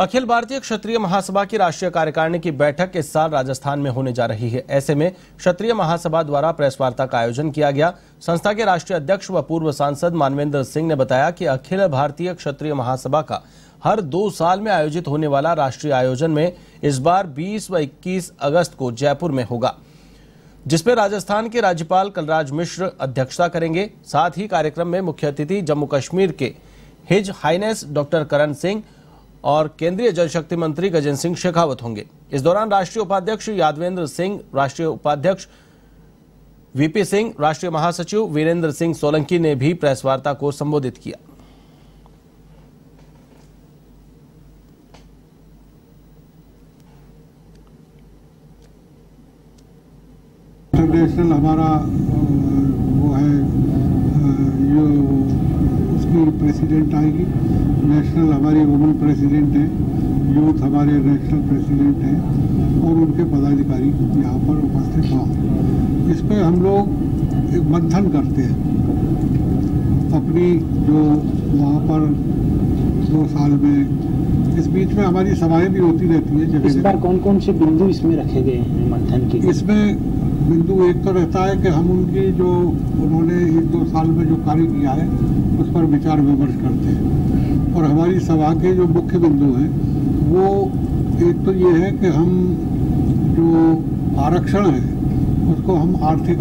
अखिल भारतीय क्षत्रिय महासभा की राष्ट्रीय कार्यकारिणी की बैठक इस साल राजस्थान में होने जा रही है। ऐसे में क्षत्रिय महासभा द्वारा प्रेस वार्ता का आयोजन किया गया। संस्था के राष्ट्रीय अध्यक्ष व पूर्व सांसद मानवेंद्र सिंह ने बताया कि अखिल भारतीय क्षत्रिय महासभा का हर दो साल में आयोजित होने वाला राष्ट्रीय आयोजन में इस बार 20 व 21 अगस्त को जयपुर में होगा। जिसमें राजस्थान के राज्यपाल कलराज मिश्र अध्यक्षता करेंगे। साथ ही कार्यक्रम में मुख्य अतिथि जम्मू कश्मीर के his highness doctor Karan Singh और केंद्रीय जल शक्ति मंत्री गजेंद्र सिंह शेखावत होंगे। इस दौरान राष्ट्रीय उपाध्यक्ष यादवेंद्र सिंह, राष्ट्रीय उपाध्यक्ष वीपी सिंह, राष्ट्रीय महासचिव वीरेंद्र सिंह सोलंकी ने भी प्रेस वार्ता को संबोधित किया। हमारा वो है ये उसकी प्रेसिडेंट आएगी। नेशनल हमारी वुमेन प्रेसिडेंट है। यूथ हमारे नेशनल प्रेसिडेंट हैं। और उनके पदाधिकारी यहाँ पर उपस्थित हों। इस पर हम लोग एक मंथन करते हैं। अपनी जो वहाँ पर दो साल में इस बीच में हमारी सभाएँ भी होती रहती है इस बार कौन कौन से बिंदु इसमें रखे गए हैं मंथन के इसमें बिंदु एक तो रहता है कि हम उनकी जो उन्होंने एक दो साल में जो कार्य किया है उस पर विचार विमर्श करते हैं। और हमारी सभा के जो मुख्य बिंदु हैं, वो एक तो ये है कि हम जो आरक्षण है, उसको हम आर्थिक